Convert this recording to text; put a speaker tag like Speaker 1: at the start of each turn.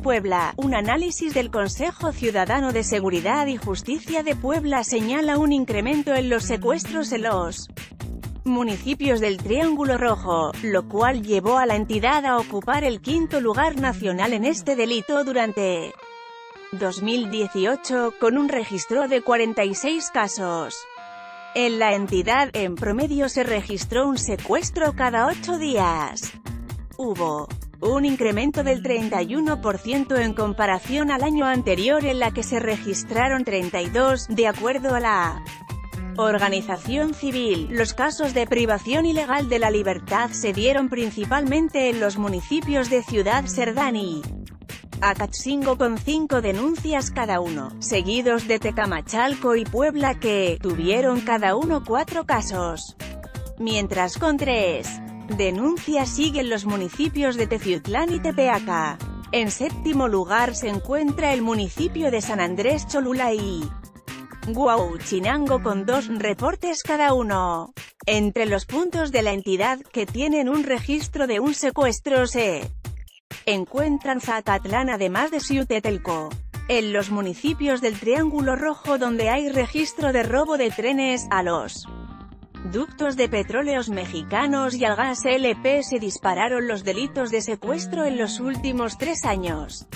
Speaker 1: Puebla, un análisis del Consejo Ciudadano de Seguridad y Justicia de Puebla señala un incremento en los secuestros en los municipios del Triángulo Rojo, lo cual llevó a la entidad a ocupar el quinto lugar nacional en este delito durante 2018, con un registro de 46 casos. En la entidad, en promedio se registró un secuestro cada ocho días. Hubo un incremento del 31% en comparación al año anterior en la que se registraron 32, de acuerdo a la Organización Civil, los casos de privación ilegal de la libertad se dieron principalmente en los municipios de Ciudad Serdani, Acatzingo con cinco denuncias cada uno, seguidos de Tecamachalco y Puebla que, tuvieron cada uno cuatro casos. Mientras con tres denuncias siguen los municipios de Teciutlán y Tepeaca. En séptimo lugar se encuentra el municipio de San Andrés Cholula y Chinango con dos reportes cada uno. Entre los puntos de la entidad que tienen un registro de un secuestro se encuentran Zacatlán además de Ciutetelco. En los municipios del Triángulo Rojo donde hay registro de robo de trenes, a los ductos de petróleos mexicanos y al gas LP se dispararon los delitos de secuestro en los últimos tres años.